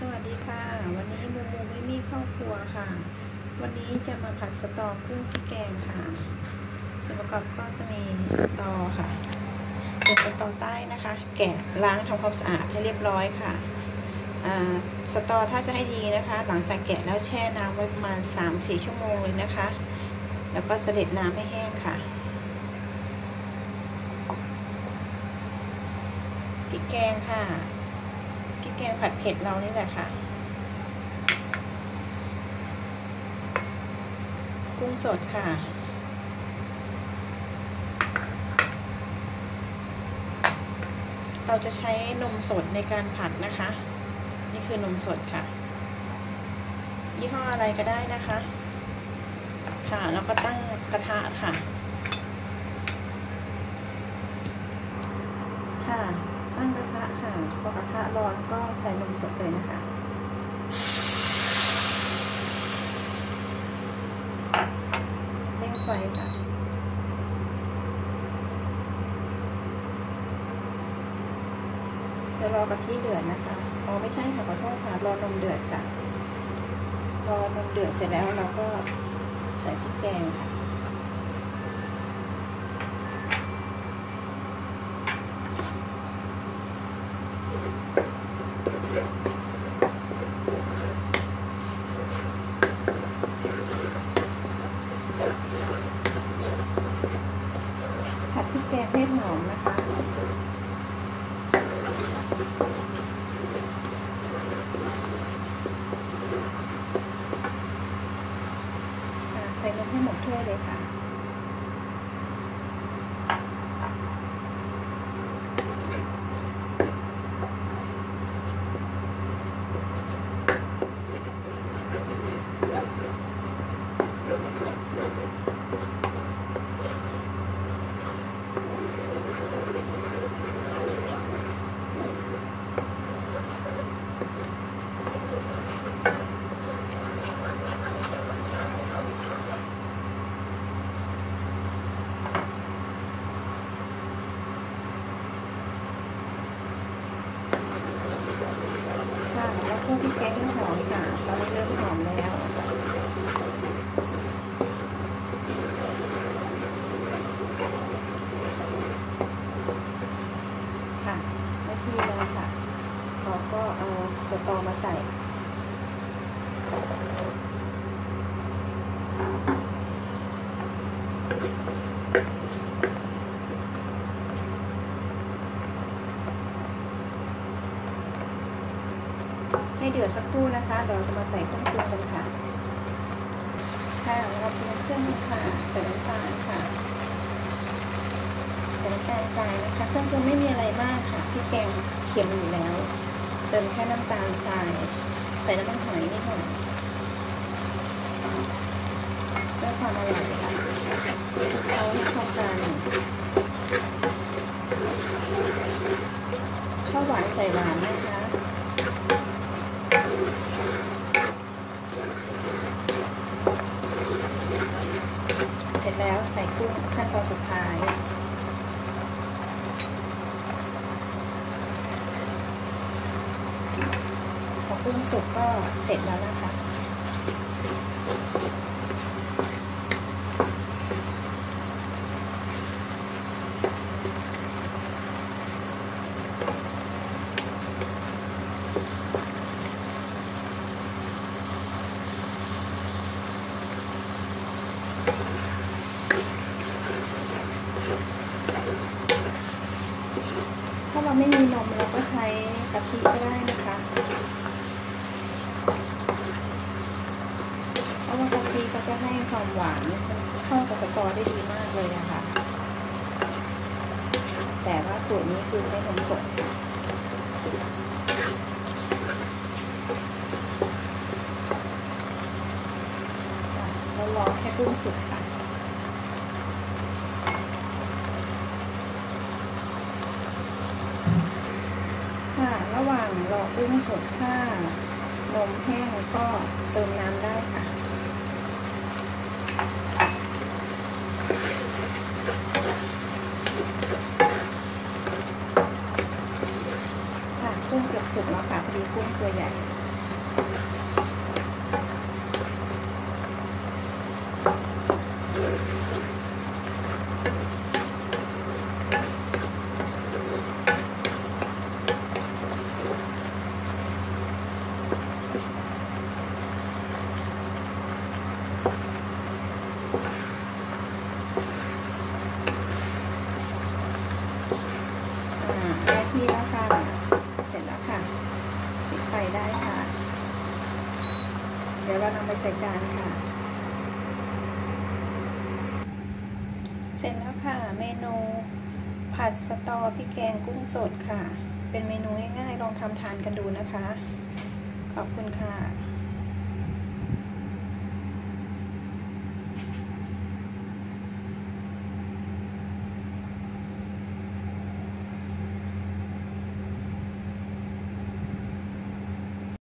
สวัสดีค่ะ วันนี้มูมูไม่มีครอบครัวค่ะ วันนี้จะมาผัดสตอกุ้งพริกแกงค่ะ ส่วนประกอบก็จะมีสตอค่ะเป็นสตอใต้นะคะ แกะล้างทำความสะอาดให้เรียบร้อยค่ะสตอถ้าจะให้ดีนะคะ หลังจากแกะแล้วแช่น้ำไว้ประมาณ 3-4 ชั่วโมงเลยนะคะ แล้วก็เสด็จน้ำให้แห้งค่ะพริกแกงค่ะ แกงผัดเผ็ดเรานี่แหละค่ะ กุ้งสดค่ะ เราจะใช้นมสดในการผัดนะคะ นี่คือนมสดค่ะ ยี่ห้ออะไรก็ได้นะคะ ค่ะ แล้วก็ตั้งกระทะค่ะ ค่ะ ตั้งกระทะค่ะพอกระทะร้อนก็ใส่นมสดเลยนะคะเร่งไฟค่ะเดี๋ยวรอกะทิเดือดนะคะอ๋อไม่ใช่ค่ะขอโทษค่ะรอนมเดือดค่ะ รอนมเดือดเสร็จแล้วเราก็ใส่พริกแกงค่ะ ผัดพริกแกงให้หอมนะคะ ใส่นมให้หมดถ้วยเลยค่ะ ค่ะ แล้วก็พริกแกงให้หอมค่ะตอนนี้เริ่มหอมแล้วค่ะไม่ทีเลยค่ะเราก็เอาสตอมาใส่ ให้เดือดสักครู่นะคะเดี๋ยวเราจะมาใส่เครื่องปรุงกันค่ะ ค่ะเราปรุงเครื่องค่ะใส่น้ำตาลค่ะใส่น้ำตาลทรายนะคะเครื่องปรุงไม่มีอะไรมากค่ะพี่แกงเค็มอยู่แล้ว เติมแค่น้ำตาลทราย ใส่น้ำมันหอยนิดหน่อยเพื่อความอร่อยค่ะเอาให้เขานชอบหวานใส่หวานนะคะ เสร็จ แล้วใส่กุ้งขั้นตอนสุดท้าย พอกุ้งสุกก็เสร็จแล้วนะคะ ถ้าเราไม่มีนมเราก็ใช้กะทิก็ได้นะคะเพราะว่ากะทิก็จะให้ความหวานเข้ากับสตอได้ดีมากเลยนะคะแต่ว่าสูตรนี้คือใช้นมสดเรารอแค่กุ้งสุกค่ะ ค่ะ ระหว่างรอกุ้งสดถ้านมแห้งก็เติมน้ำได้ค่ะค่ะกุ้งเกือบสุกแล้วค่ะพอดีกุ้งตัวใหญ่ อ่าได้ที่แล้วค่ะ เสร็จแล้วค่ะ ปิดไฟได้ค่ะ เดี๋ยวเรานำไปใส่จานค่ะ เสร็จแล้วค่ะ เมนูผัดสตอพริกแกงกุ้งสดค่ะ เป็นเมนูง่ายๆ ลองทำทานกันดูนะคะ ขอบคุณค่ะ